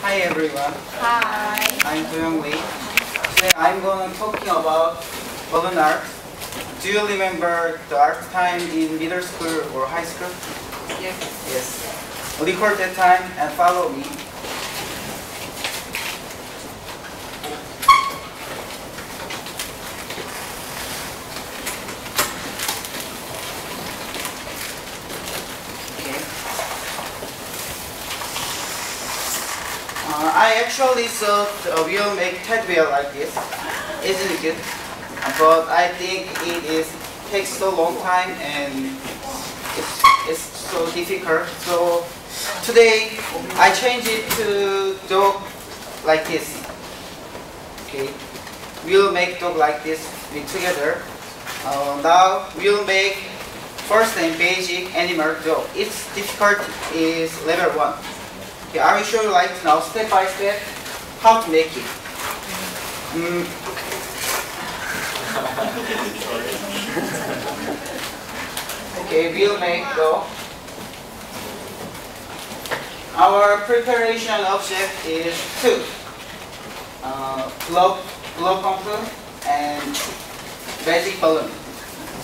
Hi everyone, Hi. I'm Dohyung Lee. Today I'm going to talking about balloon art. Do you remember the art time in middle school or high school? Yes. Yes. Record that time and follow me. Okay. Uh, I actually so uh, we'll make Tedwell like this. Isn't it good? But I think it is takes so long time and it's, it's so difficult. So today I change it to dog like this. Okay, we'll make dog like this together. Uh, now we'll make first and basic animal dog. Its difficult is level one. Okay, I will show you like now step by step how to make it. Mm. okay, we'll make dog. Our preparation object is two. Uh, blow, blow pump and basic balloon.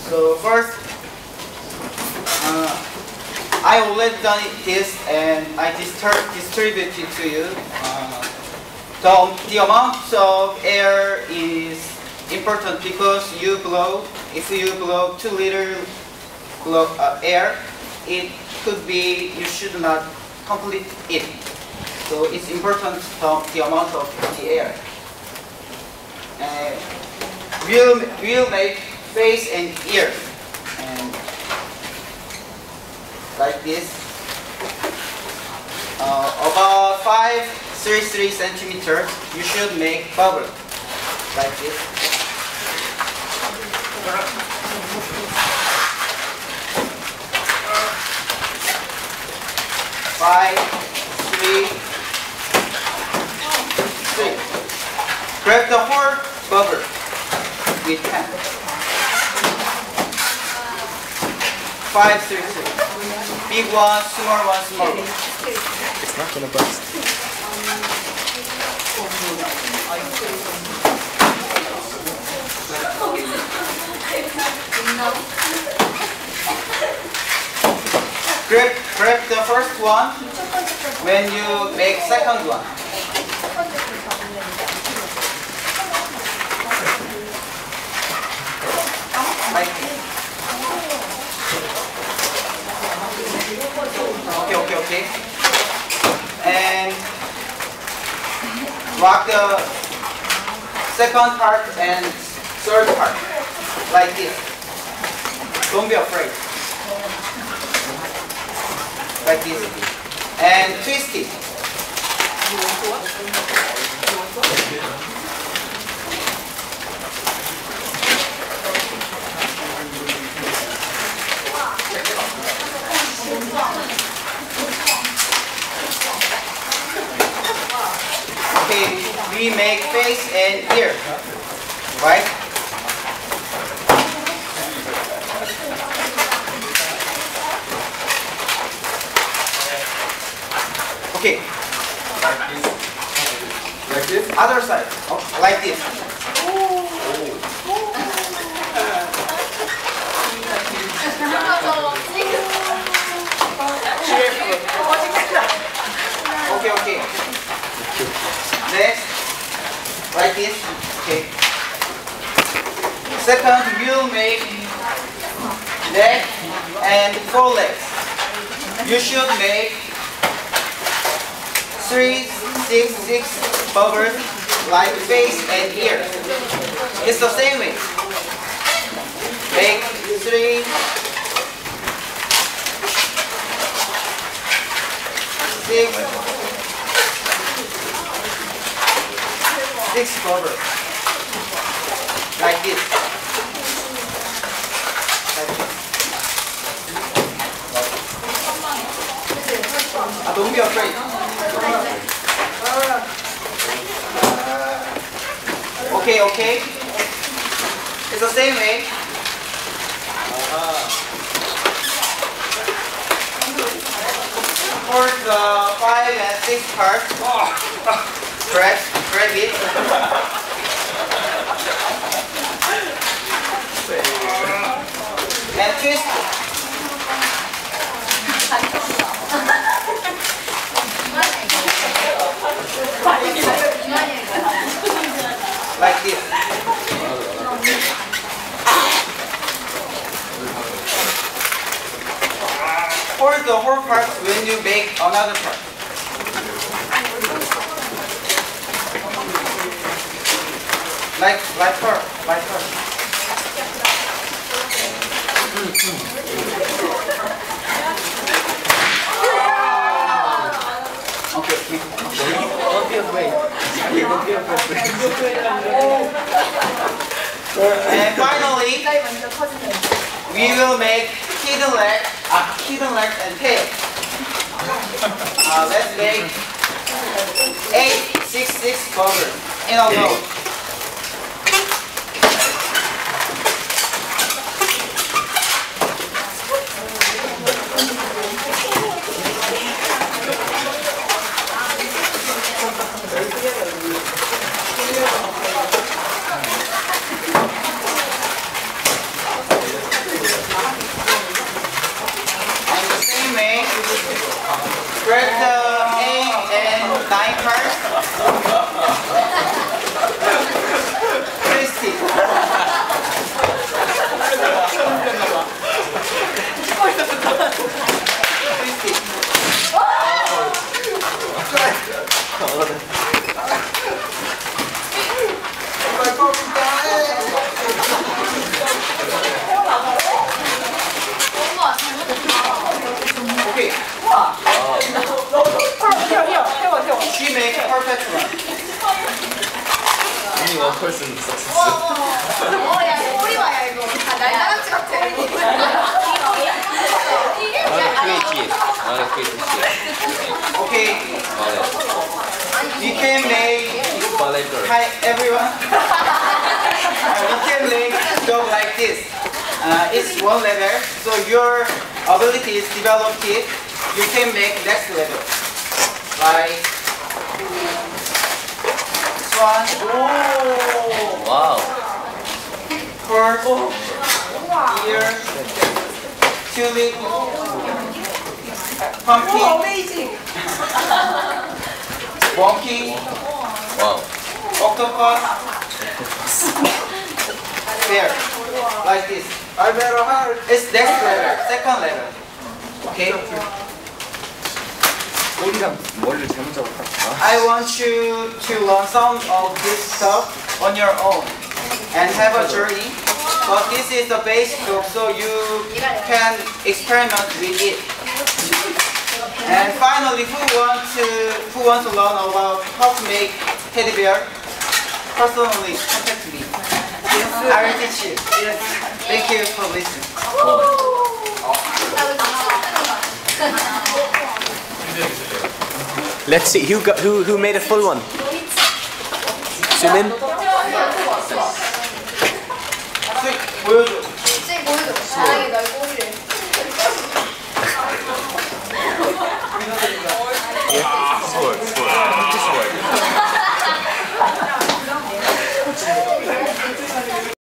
So first, uh, I already done this and I distribute it to you. Uh, the, the amount of air is important because you blow, if you blow too little blow, uh, air, it could be, you should not complete it. So it's important the, the amount of the air. And we'll, we'll make face and ear. And like this. Uh, about 5, 3, 3 centimeters, you should make bubble like this. Five, three, six. Grab the whole bubble with hand. Five, three, six. Big one, small one, small. It's not gonna bust. Grab, grab the first one when you make second one. Like this. Okay. And rock the second part and third part like this. Don't be afraid. Like this. And twist it. Okay, we make face and ear, right? Okay, Like this? other side, oh, like this. Okay, okay. Next, like Okay. Second, you make neck and four legs. You should make three, six, six bubbles like face and ear. It's the same way. Make three, six, six bubbles like this. Like this. Ah, don't be afraid. Okay, okay. It's the same way. For the five and six parts, Grab, grab it. And twist. Like this. Hold the whole part when you bake another part. Like, like her, like her. Okay, okay. Don't. And finally, we will make hidden leg, uh, hidden leg and tail. Uh, let's make eight, six, six burger in a row. And the same way, spread the eight and nine parts. Twist it. Twist it. Okay. She make perfect run. Only one person success. 어야 꼬리 와야 이거 다 날다람쥐 같아 이게 나는 크리에이티브. 나는 크리에이티브. Okay. 말해. We can make 발레 걸. hi everyone. Uh, we can make dog like this. Uh, it's one level, so your ability is developed it. You can make next level. Like this one. Oh. elbow, ear, tunic, pumpkin, walking, wow. octopus, there, like this. I better hurry. It's next level, second level. Okay. I want you to learn some of this stuff on your own and have a journey but this is the basic book, so you can experiment with it. And finally, who want to who wants to learn about how to make teddy bear? Personally, contact me. Yes, I will teach you. Yes. Thank you for listening. Let's see who got who who made a full one. Zoom 보여줘.